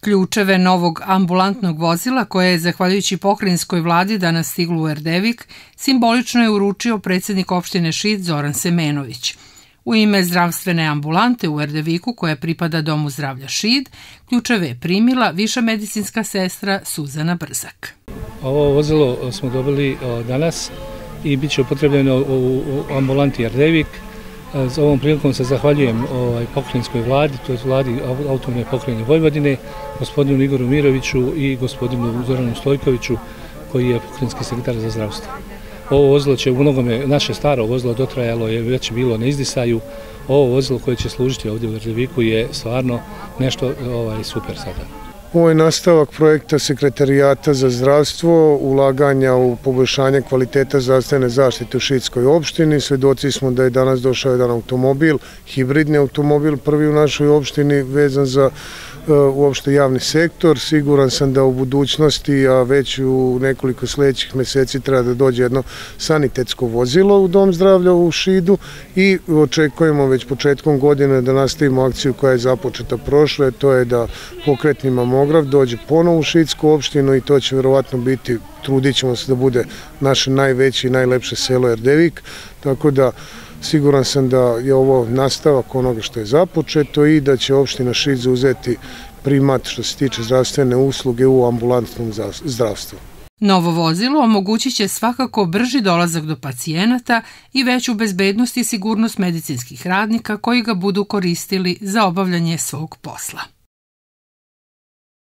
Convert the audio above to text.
Ključeve novog ambulantnog vozila koje je zahvaljujući pokrinjskoj vladi danas stiglo u Erdevik simbolično je uručio predsjednik opštine Šid Zoran Semenović. U ime zdravstvene ambulante u Erdeviku koja pripada Domu zdravlja Šid, ključeve je primila viša medicinska sestra Suzana Brzak. Ovo vozilo smo dobili danas i bit će upotrebljeno u ambulanti Erdevik. Za ovom prilikom se zahvaljujem ovaj, pokrenjskoj vladi, to je vladi automne pokrenje Vojvodine, gospodinu Igoru Miroviću i gospodinu Zoranu Stojkoviću, koji je pokrenjski sekretar za zdravstvo. Ovo vozilo će u mnogome, naše staro vozilo dotrajalo je već bilo na izdisaju. Ovo vozilo koje će služiti ovdje u Vrljeviku je stvarno nešto ovaj, super sada. Ovo je nastavak projekta Sekretarijata za zdravstvo, ulaganja u poboljšanje kvaliteta zdravstvene zaštite u Šitskoj opštini. Svedoci smo da je danas došao jedan automobil, hibridni automobil, prvi u našoj opštini vezan za e, uopšte javni sektor. Siguran sam da u budućnosti, a već u nekoliko sljedećih meseci treba da dođe jedno sanitetsko vozilo u Dom zdravlja u Šidu i očekujemo već početkom godine da nastavimo akciju koja je započeta prošle, to je da pokretni mamograf dođe ponovo u Šidsku opštinu i to će verovatno biti, trudit ćemo se da bude naše najveće i najlepše selo Erdevik, tako da Siguran sam da je ovo nastavak onoga što je započeto i da će opština Šid uzeti primat što se tiče zdravstvene usluge u ambulantnom zdravstvu. Novo vozilo omogućit će svakako brži dolazak do pacijenata i veću bezbednost i sigurnost medicinskih radnika koji ga budu koristili za obavljanje svog posla.